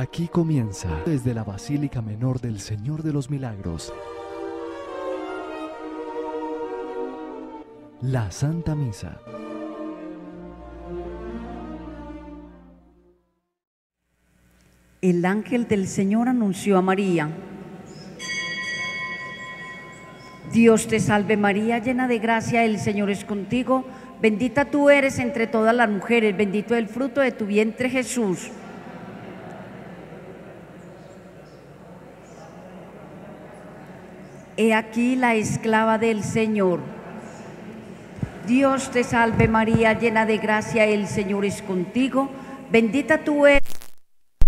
Aquí comienza, desde la Basílica Menor del Señor de los Milagros, la Santa Misa. El ángel del Señor anunció a María. Dios te salve María, llena de gracia, el Señor es contigo. Bendita tú eres entre todas las mujeres, bendito el fruto de tu vientre Jesús. He aquí la esclava del Señor. Dios te salve María, llena de gracia, el Señor es contigo. Bendita tú eres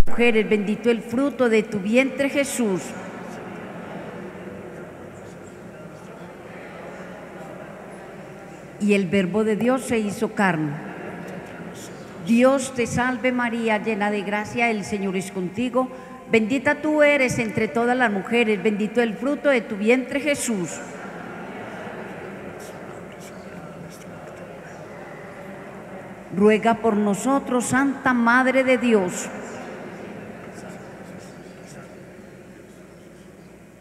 mujeres, bendito el fruto de tu vientre Jesús. Y el verbo de Dios se hizo carne. Dios te salve María, llena de gracia, el Señor es contigo. Bendita tú eres entre todas las mujeres, bendito el fruto de tu vientre Jesús. Ruega por nosotros, Santa Madre de Dios.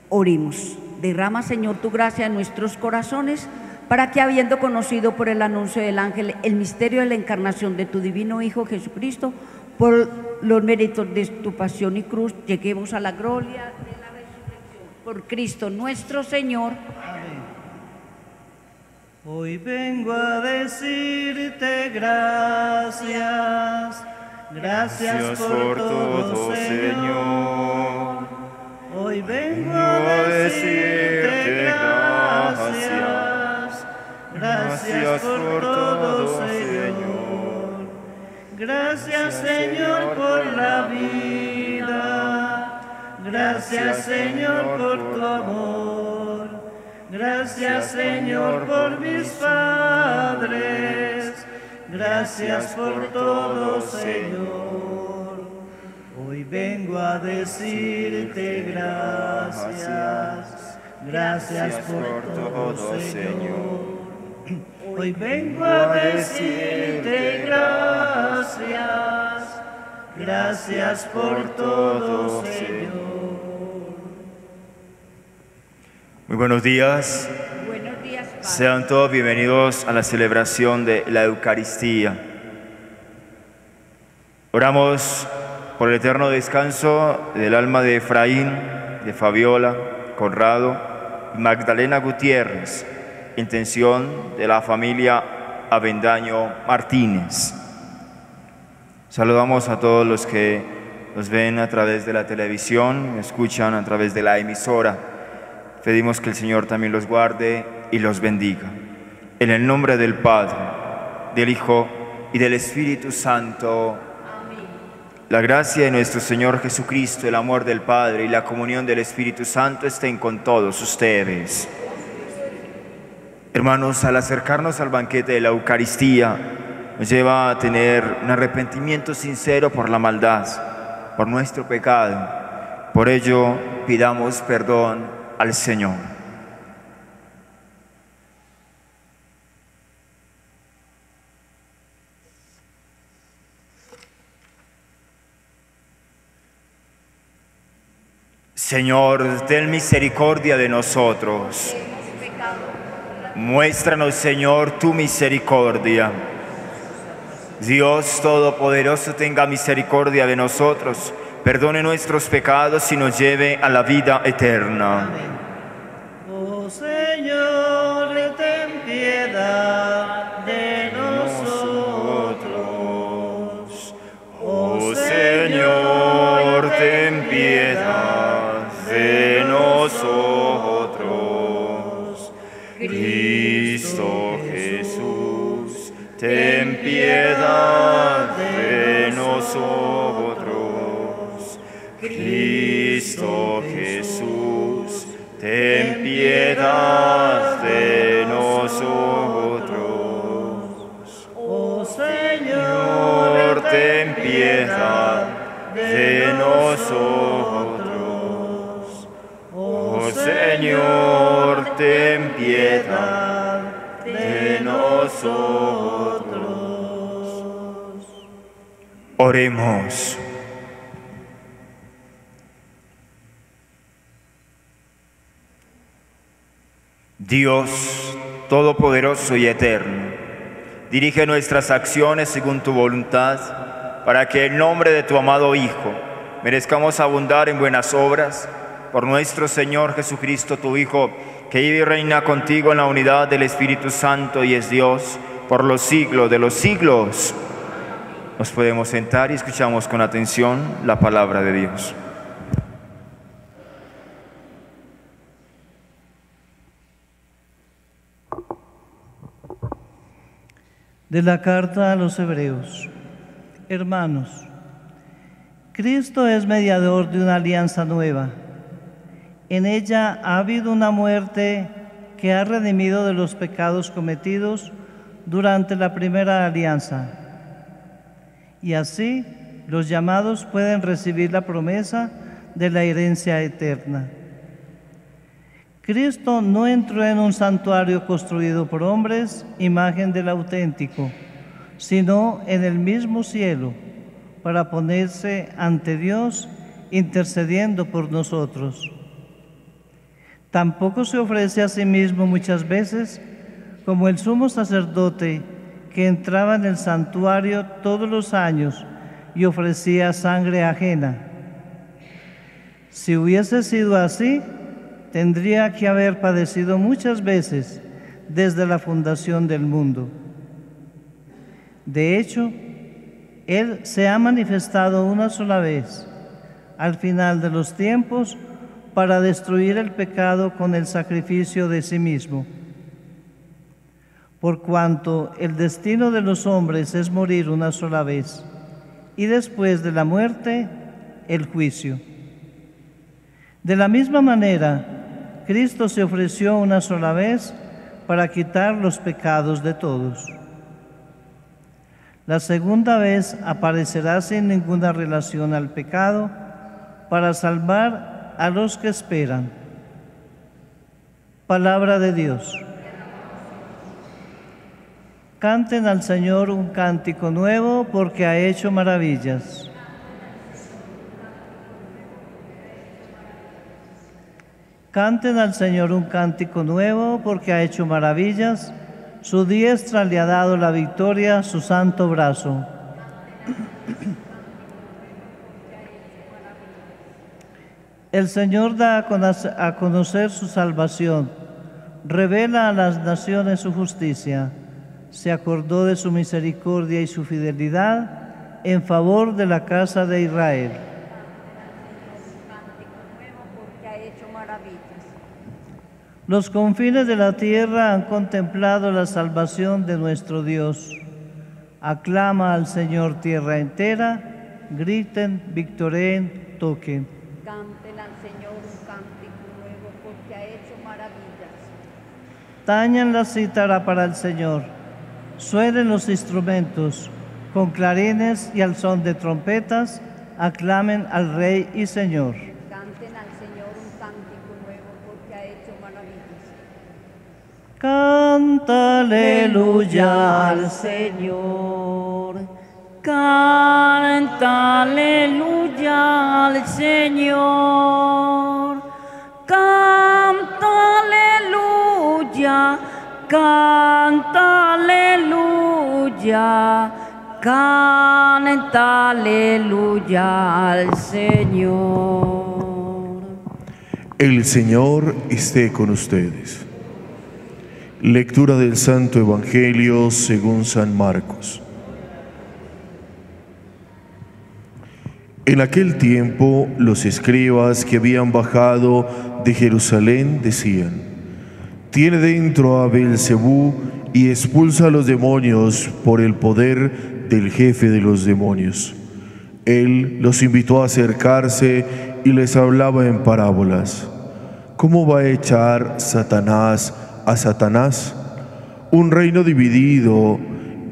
Orimos. Derrama, Señor, tu gracia en nuestros corazones para que, habiendo conocido por el anuncio del ángel el misterio de la encarnación de tu divino Hijo Jesucristo, por los méritos de tu pasión y cruz, lleguemos a la gloria de la resurrección. Por Cristo nuestro Señor. Amén. Hoy vengo a decirte gracias, gracias, por, todo, Señor. Hoy vengo a decirte gracias, gracias por todo, Señor. Gracias, Señor, por la vida. Gracias, Señor, por tu amor. Gracias, Señor, por mis padres. Gracias por todo, Señor. Hoy vengo a decirte gracias. Gracias por todo, Señor. Hoy vengo a decirte gracias. Gracias por todo, Señor. Muy buenos días. Buenos días, Padre. Sean todos bienvenidos a la celebración de la Eucaristía. Oramos por el eterno descanso del alma de Efraín, de Fabiola, Conrado y Magdalena Gutiérrez, intención de la familia Avendaño Martínez. Saludamos a todos los que nos ven a través de la televisión, escuchan a través de la emisora. Pedimos que el Señor también los guarde y los bendiga. En el nombre del Padre, del Hijo y del Espíritu Santo. La gracia de nuestro Señor Jesucristo, el amor del Padre y la comunión del Espíritu Santo estén con todos ustedes. Hermanos, al acercarnos al banquete de la Eucaristía, nos lleva a tener un arrepentimiento sincero por la maldad, por nuestro pecado. Por ello, pidamos perdón al Señor. Señor, ten misericordia de nosotros. Muéstranos, Señor, tu misericordia. Dios Todopoderoso tenga misericordia de nosotros, perdone nuestros pecados y nos lleve a la vida eterna. Oh nosotros. Cristo Jesús, ten piedad de nosotros. Oh Señor, Señor, ten piedad de nosotros. Oh Señor, ten piedad de nosotros. Oremos. Dios Todopoderoso y Eterno, dirige nuestras acciones según tu voluntad, para que en nombre de tu amado Hijo merezcamos abundar en buenas obras, por nuestro Señor Jesucristo, tu Hijo, que vive y reina contigo en la unidad del Espíritu Santo y es Dios, por los siglos de los siglos. Nos podemos sentar y escuchamos con atención la palabra de Dios. De la carta a los hebreos. Hermanos, Cristo es mediador de una alianza nueva. En ella ha habido una muerte que ha redimido de los pecados cometidos durante la primera alianza. Y así los llamados pueden recibir la promesa de la herencia eterna. Cristo no entró en un santuario construido por hombres, imagen del auténtico, sino en el mismo cielo, para ponerse ante Dios intercediendo por nosotros. Tampoco se ofrece a sí mismo muchas veces como el sumo sacerdote que entraba en el santuario todos los años y ofrecía sangre ajena. Si hubiese sido así, tendría que haber padecido muchas veces desde la fundación del mundo. De hecho, Él se ha manifestado una sola vez, al final de los tiempos, para destruir el pecado con el sacrificio de sí mismo. Por cuanto el destino de los hombres es morir una sola vez, y después de la muerte, el juicio. De la misma manera, Cristo se ofreció una sola vez para quitar los pecados de todos. La segunda vez aparecerá sin ninguna relación al pecado para salvar a los que esperan. Palabra de Dios. Canten al Señor un cántico nuevo porque ha hecho maravillas. Canten al Señor un cántico nuevo porque ha hecho maravillas. Su diestra le ha dado la victoria, su santo brazo. El Señor da a conocer su salvación, revela a las naciones su justicia, se acordó de su misericordia y su fidelidad en favor de la casa de Israel. Los confines de la tierra han contemplado la salvación de nuestro Dios. Aclama al Señor tierra entera, griten, victoren, toquen. Canten al Señor un cántico nuevo porque ha hecho maravillas. Tañan la cítara para el Señor, suenen los instrumentos, con clarines y al son de trompetas, aclamen al Rey y Señor. Canta aleluya al Señor. Canta aleluya al Señor. Canta aleluya. Canta aleluya. Canta aleluya al Señor. El Señor esté con ustedes. Lectura del Santo Evangelio según San Marcos. En aquel tiempo los escribas que habían bajado de Jerusalén decían, tiene dentro a Belcebú y expulsa a los demonios por el poder del jefe de los demonios. Él los invitó a acercarse y les hablaba en parábolas. ¿Cómo va a echar Satanás a Satanás. Un reino dividido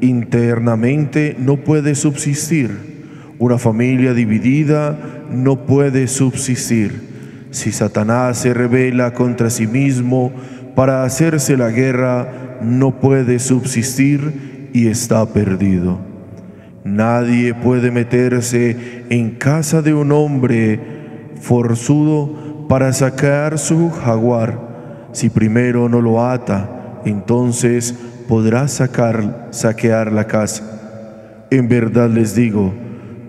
internamente no puede subsistir. Una familia dividida no puede subsistir. Si Satanás se revela contra sí mismo para hacerse la guerra, no puede subsistir y está perdido. Nadie puede meterse en casa de un hombre forzudo para sacar su jaguar Si primero no lo ata, entonces podrá sacar, saquear la casa. En verdad les digo,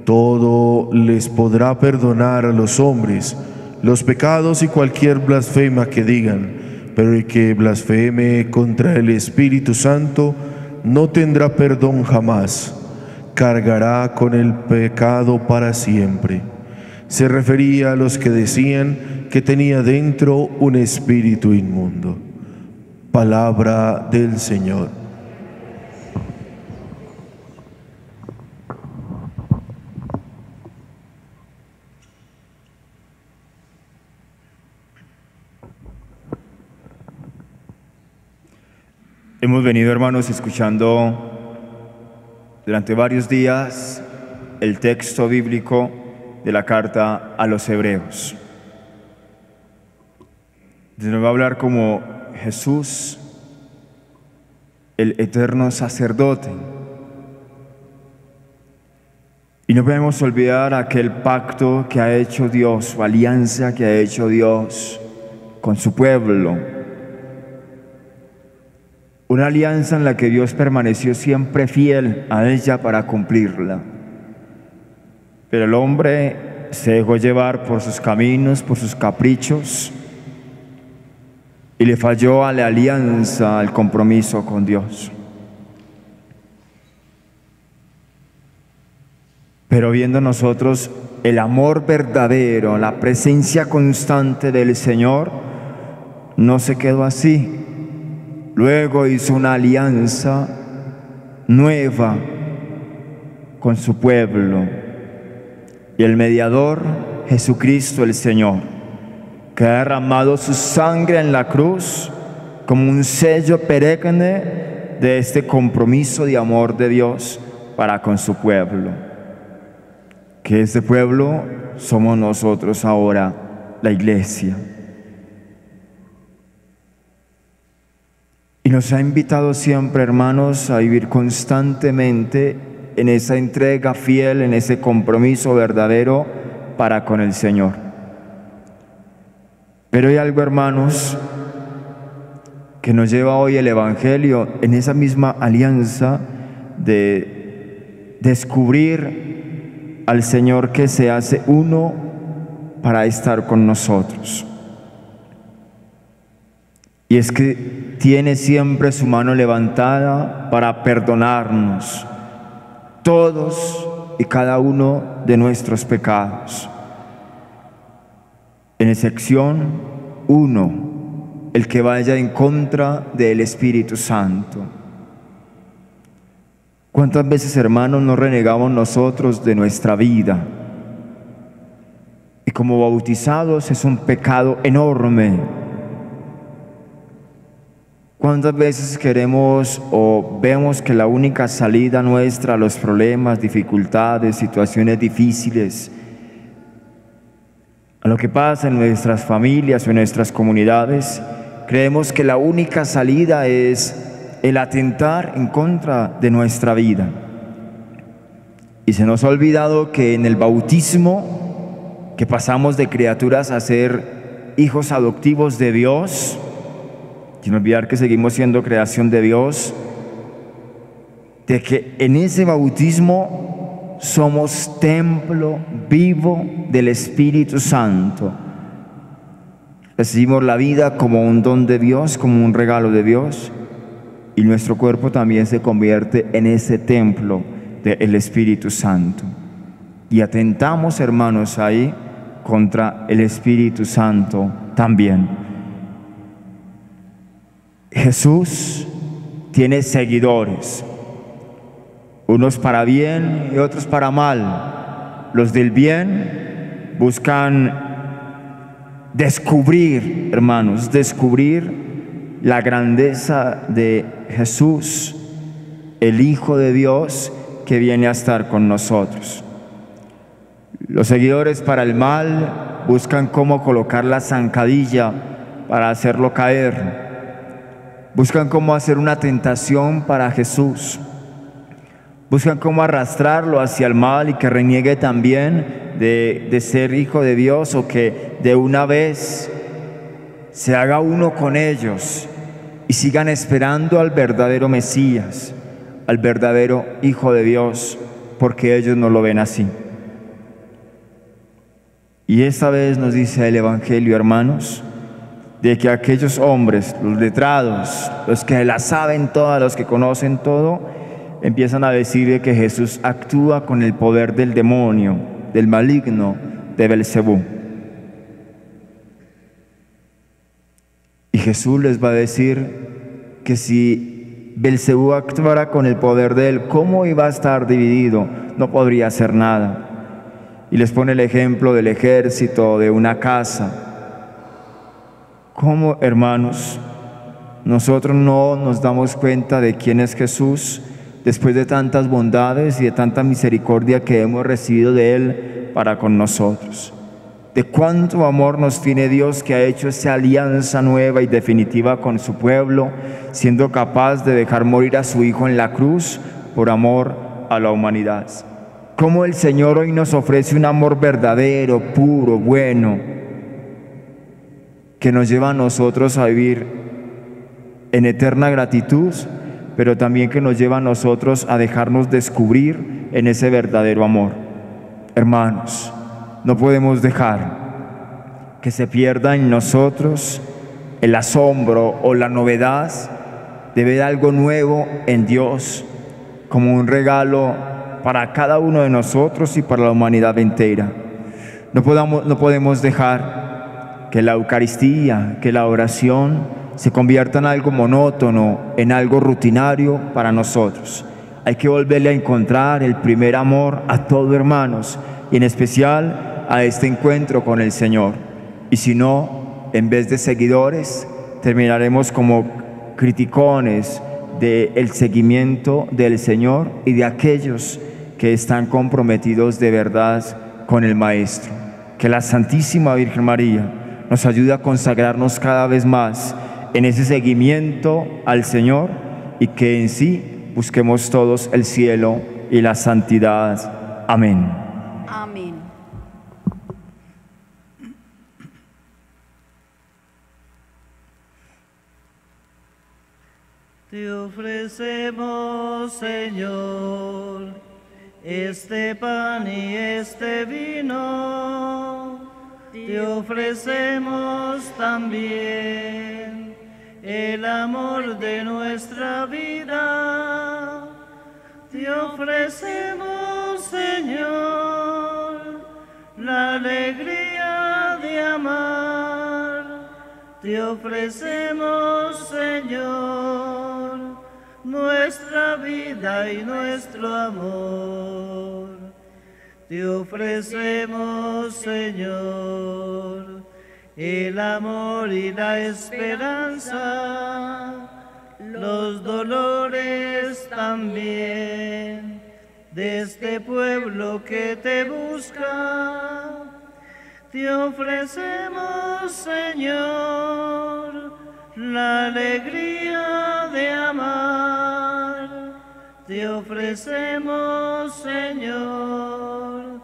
todo les podrá perdonar a los hombres los pecados y cualquier blasfema que digan, pero el que blasfeme contra el Espíritu Santo no tendrá perdón jamás, cargará con el pecado para siempre. Se refería a los que decían que tenía dentro un espíritu inmundo. Palabra del Señor. Hemos venido, hermanos, escuchando durante varios días el texto bíblico de la carta a los hebreos. Nos va a hablar como Jesús, el eterno sacerdote. Y no podemos olvidar aquel pacto que ha hecho Dios, o alianza que ha hecho Dios con su pueblo una alianza en la que Dios permaneció siempre fiel a ella para cumplirla. Pero el hombre se dejó llevar por sus caminos, por sus caprichos, y le falló a la alianza, al compromiso con Dios. Pero viendo nosotros el amor verdadero, la presencia constante del Señor, no se quedó así, Luego hizo una alianza nueva con su pueblo. Y el mediador, Jesucristo el Señor, que ha derramado su sangre en la cruz como un sello perenne de este compromiso de amor de Dios para con su pueblo. Que este pueblo somos nosotros ahora, la iglesia. Y nos ha invitado siempre, hermanos, a vivir constantemente en esa entrega fiel, en ese compromiso verdadero para con el Señor. Pero hay algo, hermanos, que nos lleva hoy el Evangelio en esa misma alianza de descubrir al Señor que se hace uno para estar con nosotros. Y es que tiene siempre su mano levantada para perdonarnos todos y cada uno de nuestros pecados. En excepción, uno, el que vaya en contra del Espíritu Santo. ¿Cuántas veces, hermanos, nos renegamos nosotros de nuestra vida? Y como bautizados es un pecado enorme ¿Cuántas veces queremos o vemos que la única salida nuestra a los problemas, dificultades, situaciones difíciles, a lo que pasa en nuestras familias o en nuestras comunidades, creemos que la única salida es el atentar en contra de nuestra vida? Y se nos ha olvidado que en el bautismo, que pasamos de criaturas a ser hijos adoptivos de Dios, sin olvidar que seguimos siendo creación de Dios, de que en ese bautismo somos templo vivo del Espíritu Santo. Recibimos la vida como un don de Dios, como un regalo de Dios, y nuestro cuerpo también se convierte en ese templo del Espíritu Santo. Y atentamos, hermanos, ahí contra el Espíritu Santo también. Jesús tiene seguidores, unos para bien y otros para mal. Los del bien buscan descubrir, hermanos, descubrir la grandeza de Jesús, el Hijo de Dios que viene a estar con nosotros. Los seguidores para el mal buscan cómo colocar la zancadilla para hacerlo caer Buscan cómo hacer una tentación para Jesús. Buscan cómo arrastrarlo hacia el mal y que reniegue también de, ser hijo de Dios o que de una vez se haga uno con ellos y sigan esperando al verdadero Mesías, al verdadero Hijo de Dios, porque ellos no lo ven así. Y esta vez nos dice el Evangelio, hermanos, de que aquellos hombres, los letrados, los que la saben todas, los que conocen todo, empiezan a decir que Jesús actúa con el poder del demonio, del maligno, de Belcebú. Y Jesús les va a decir que si Belcebú actuara con el poder de él, ¿cómo iba a estar dividido? No podría hacer nada. Y les pone el ejemplo del ejército, de una casa. ¿Cómo, hermanos, nosotros no nos damos cuenta de quién es Jesús después de tantas bondades y de tanta misericordia que hemos recibido de Él para con nosotros? de cuánto amor nos tiene Dios que ha hecho esa alianza nueva y definitiva con su pueblo, siendo capaz de dejar morir a su Hijo en la cruz por amor a la humanidad. Cómo el Señor hoy nos ofrece un amor verdadero, puro, bueno, que nos lleva a nosotros a vivir en eterna gratitud, pero también que nos lleva a nosotros a dejarnos descubrir en ese verdadero amor. Hermanos, no podemos dejar que se pierda en nosotros el asombro o la novedad de ver algo nuevo en Dios como un regalo para cada uno de nosotros y para la humanidad entera. No, podamos, no podemos dejar que la Eucaristía, que la oración se convierta en algo monótono, en algo rutinario para nosotros. Hay que volverle a encontrar el primer amor a todos hermanos y en especial a este encuentro con el Señor. Y si no, en vez de seguidores, terminaremos como criticones del seguimiento del Señor y de aquellos que están comprometidos de verdad con el Maestro. Que la Santísima Virgen María nos ayude a consagrarnos cada vez más en ese seguimiento al Señor y que en sí busquemos todos el cielo y la santidad. Amén. Te ofrecemos, Señor, este pan y este vino. Te ofrecemos también el amor de nuestra vida. Te ofrecemos, Señor, la alegría de amar. Te ofrecemos, Señor nuestra vida y nuestro amor. Te ofrecemos, Señor, el amor y la esperanza, los dolores también de este pueblo que te busca. Te ofrecemos, Señor, la alegría de amar. Te ofrecemos, Señor,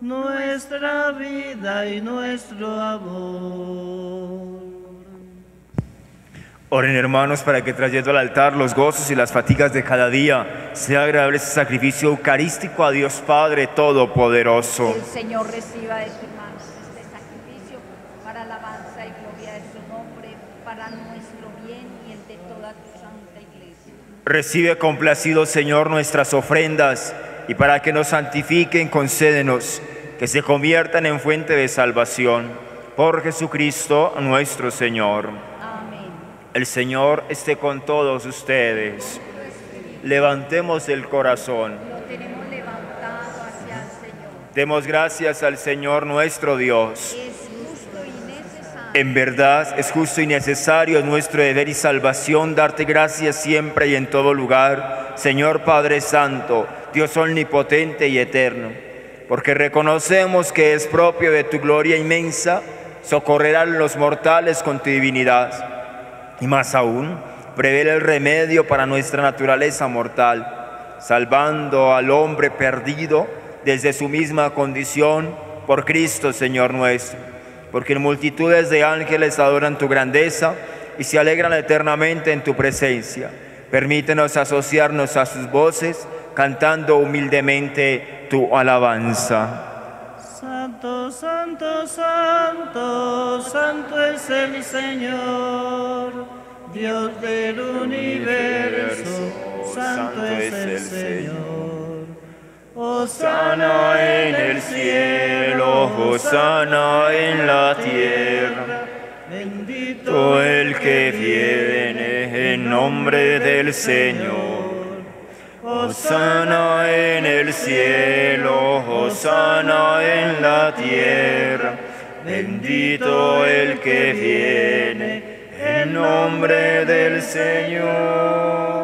nuestra vida y nuestro amor. Oren hermanos para que trayendo al altar los gozos y las fatigas de cada día sea agradable ese sacrificio eucarístico a Dios Padre Todopoderoso. El Señor reciba de su mano este sacrificio para alabanza y gloria de su nombre, para nuestro bien y el de toda tu santa iglesia. Recibe complacido, Señor, nuestras ofrendas y para que nos santifiquen, concédenos que se conviertan en fuente de salvación. Por Jesucristo nuestro Señor. Amén. El Señor esté con todos ustedes. Levantemos el corazón. Lo tenemos levantado hacia el Señor. Demos gracias al Señor nuestro Dios. Es. En verdad es justo y necesario, es nuestro deber y salvación darte gracias siempre y en todo lugar, Señor Padre Santo, Dios omnipotente y eterno, porque reconocemos que es propio de tu gloria inmensa socorrer a los mortales con tu divinidad. Y más aún, prever el remedio para nuestra naturaleza mortal, salvando al hombre perdido desde su misma condición por Cristo, Señor nuestro porque multitudes de ángeles adoran tu grandeza y se alegran eternamente en tu presencia. Permítenos asociarnos a sus voces, cantando humildemente tu alabanza. Santo, santo, santo, santo es el Señor, Dios del universo, santo es el Señor. Osana en el cielo, Osana en la tierra. Bendito el que viene en nombre del Señor. Osana en el cielo, Osana en la tierra. Bendito el que viene en nombre del Señor.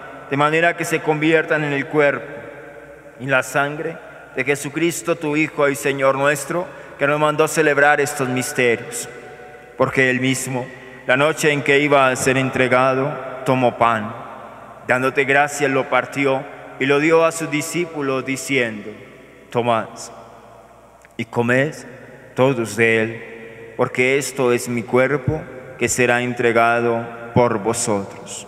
de manera que se conviertan en el cuerpo y la sangre de Jesucristo, tu Hijo y Señor nuestro, que nos mandó celebrar estos misterios. Porque él mismo, la noche en que iba a ser entregado, tomó pan, dándote gracias, lo partió y lo dio a sus discípulos, diciendo, tomad y comed todos de él, porque esto es mi cuerpo que será entregado por vosotros.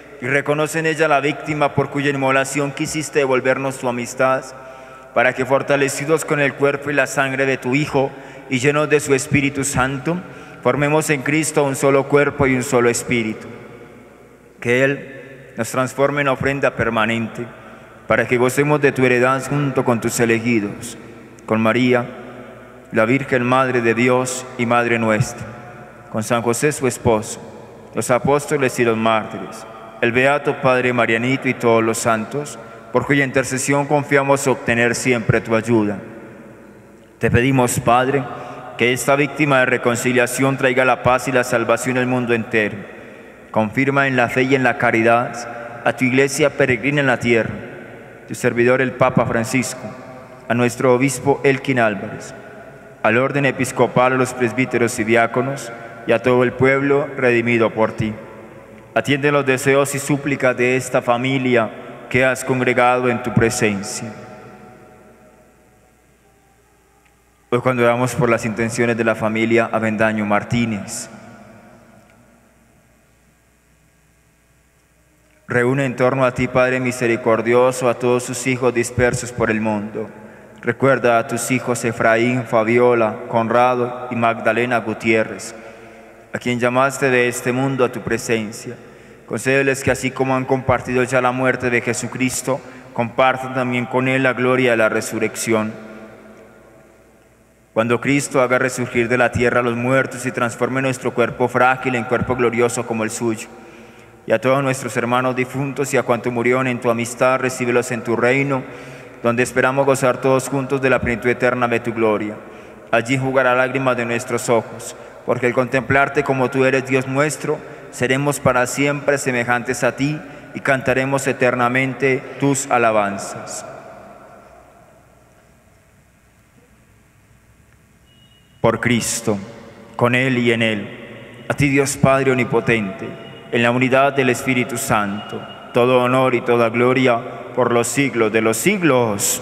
y reconoce en ella la víctima por cuya inmolación quisiste devolvernos tu amistad, para que fortalecidos con el cuerpo y la sangre de tu Hijo y llenos de su Espíritu Santo, formemos en Cristo un solo cuerpo y un solo espíritu. Que Él nos transforme en ofrenda permanente, para que gocemos de tu heredad junto con tus elegidos, con María, la Virgen Madre de Dios y Madre nuestra, con San José su esposo, los apóstoles y los mártires el Beato Padre Marianito y todos los santos, por cuya intercesión confiamos obtener siempre tu ayuda. Te pedimos, Padre, que esta víctima de reconciliación traiga la paz y la salvación al mundo entero. Confirma en la fe y en la caridad a tu iglesia peregrina en la tierra, tu servidor el Papa Francisco, a nuestro obispo Elkin Álvarez, al orden episcopal, a los presbíteros y diáconos, y a todo el pueblo redimido por ti. Atiende los deseos y súplicas de esta familia que has congregado en tu presencia. Hoy cuando oramos por las intenciones de la familia Avendaño Martínez, reúne en torno a ti, Padre misericordioso, a todos sus hijos dispersos por el mundo. Recuerda a tus hijos Efraín, Fabiola, Conrado y Magdalena Gutiérrez a quien llamaste de este mundo a tu presencia. Concédeles que así como han compartido ya la muerte de Jesucristo, compartan también con Él la gloria de la resurrección. Cuando Cristo haga resurgir de la tierra a los muertos y transforme nuestro cuerpo frágil en cuerpo glorioso como el suyo. Y a todos nuestros hermanos difuntos y a cuantos murieron en tu amistad, recíbelos en tu reino, donde esperamos gozar todos juntos de la plenitud eterna de tu gloria. Allí jugará lágrimas de nuestros ojos, porque al contemplarte como tú eres Dios nuestro, seremos para siempre semejantes a ti y cantaremos eternamente tus alabanzas. Por Cristo, con Él y en Él, a ti Dios Padre Omnipotente, en la unidad del Espíritu Santo, todo honor y toda gloria por los siglos de los siglos.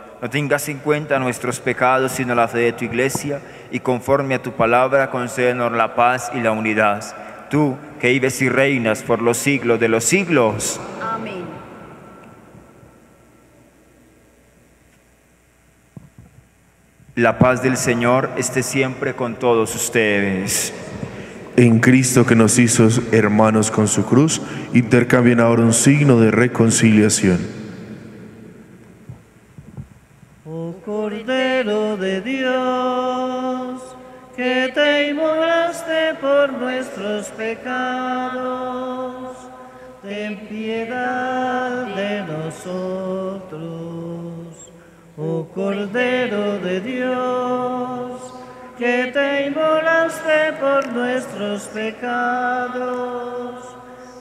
No tengas en cuenta nuestros pecados, sino la fe de tu iglesia, y conforme a tu palabra, concédenos la paz y la unidad tú que vives y reinas por los siglos de los siglos. Amén. La paz del Señor esté siempre con todos ustedes. En Cristo que nos hizo hermanos con su cruz, intercambien ahora un signo de reconciliación. Oh Cordero de Dios, que te inmolaste por nuestros pecados, ten piedad de nosotros. Oh Cordero de Dios, que te inmolaste por nuestros pecados,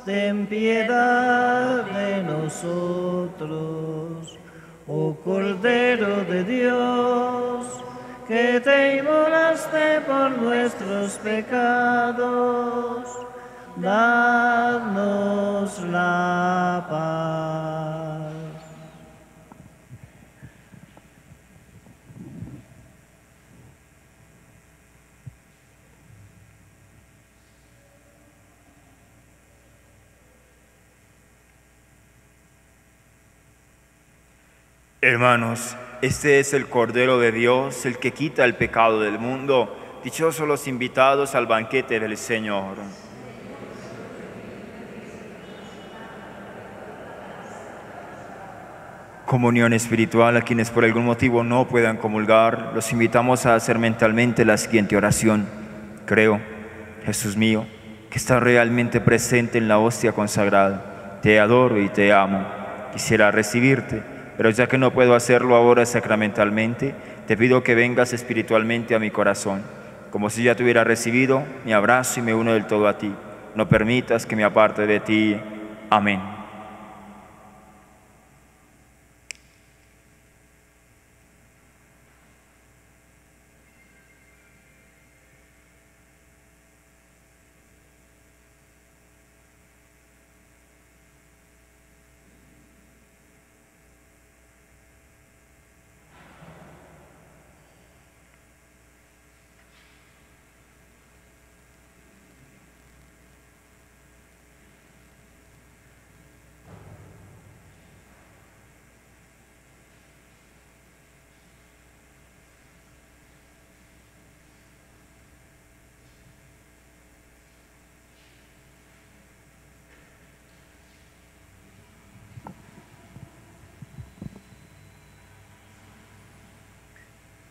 ten piedad de nosotros. Oh Cordero de Dios, que te inmolaste por nuestros pecados, danos la paz. Hermanos, este es el Cordero de Dios, el que quita el pecado del mundo. Dichosos los invitados al banquete del Señor. Comunión espiritual a quienes por algún motivo no puedan comulgar, los invitamos a hacer mentalmente la siguiente oración. Creo, Jesús mío, que estás realmente presente en la hostia consagrada. Te adoro y te amo. Quisiera recibirte pero ya que no puedo hacerlo ahora sacramentalmente, te pido que vengas espiritualmente a mi corazón, como si ya te hubiera recibido, me abrazo y me uno del todo a ti. No permitas que me aparte de ti. Amén.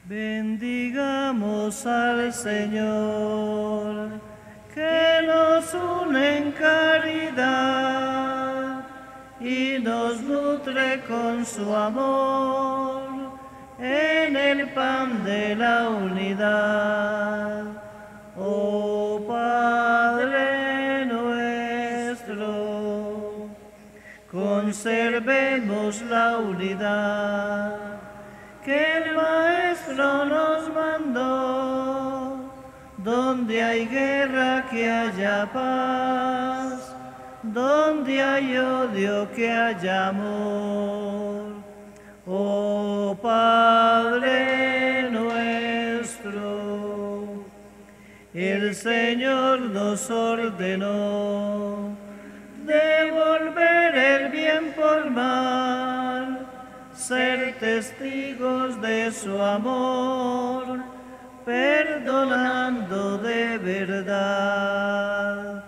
Bendigamos al Señor, que nos une en caridad y nos nutre con su amor en el pan de la unidad. Oh Padre nuestro, conservemos la unidad que el Maestro nos mandó. Donde hay guerra que haya paz, donde hay odio que haya amor. Oh Padre nuestro, el Señor nos ordenó devolver el bien por mal, ser testigos de su amor, perdonando de verdad.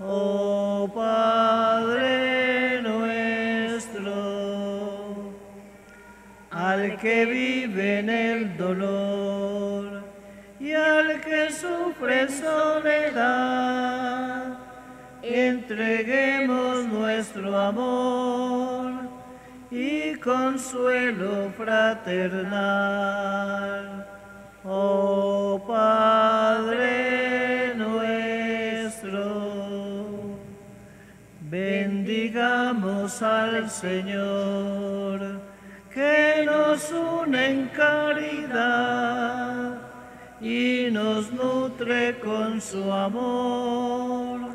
Oh Padre nuestro, al que vive en el dolor y al que sufre soledad, entreguemos nuestro amor consuelo fraternal. Oh Padre nuestro, bendigamos al Señor que nos une en caridad y nos nutre con su amor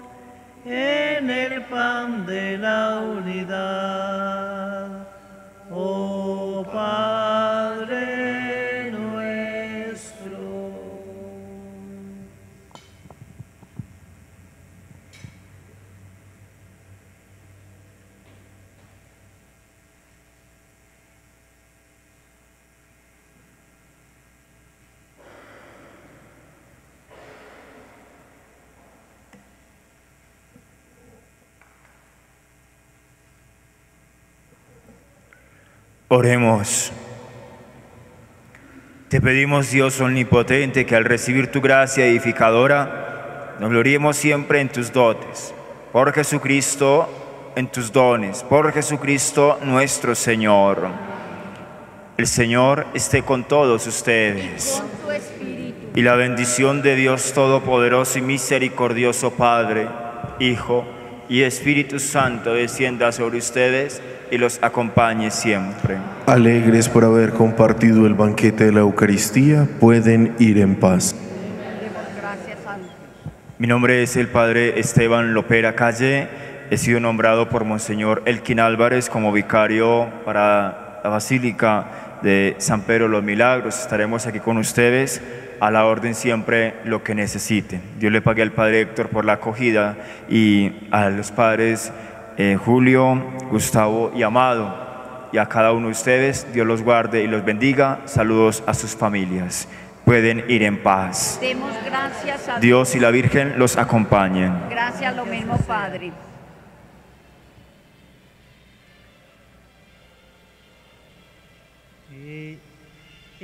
en el pan de la unidad. Oh Padre nuestro. Oremos. Te pedimos, Dios omnipotente, que al recibir tu gracia edificadora, nos gloriemos siempre en tus dotes. Por Jesucristo, en tus dones. Por Jesucristo, nuestro Señor. El Señor esté con todos ustedes. Y la bendición de Dios Todopoderoso y misericordioso Padre, Hijo y Espíritu Santo descienda sobre ustedes y los acompañe siempre. Alegres por haber compartido el banquete de la Eucaristía, pueden ir en paz. Mi nombre es el Padre Esteban Lopera Calle. He sido nombrado por Monseñor Elkin Álvarez como vicario para la Basílica de San Pedro los Milagros. Estaremos aquí con ustedes a la orden siempre lo que necesiten. Dios le pague al Padre Héctor por la acogida y a los padres eh, Julio, Gustavo y Amado. Y a cada uno de ustedes, Dios los guarde y los bendiga. Saludos a sus familias. Pueden ir en paz. Demos gracias a Dios. Dios y la Virgen los acompañen. Gracias lo mismo, Padre.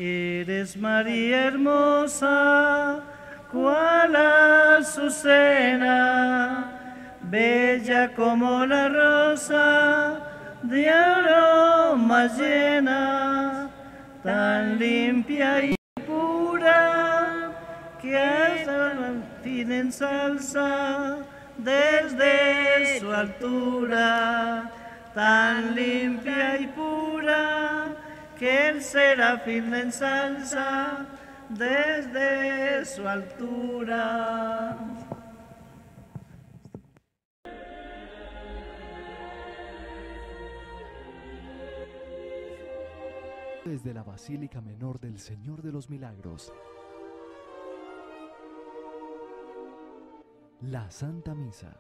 Eres María hermosa, cual azucena, bella como la rosa, de aroma llena, tan limpia y pura, que hasta el fin ensalza desde su altura, tan limpia y pura que el serafín ensalza desde su altura. Desde la Basílica Menor del Señor de los Milagros, la Santa Misa.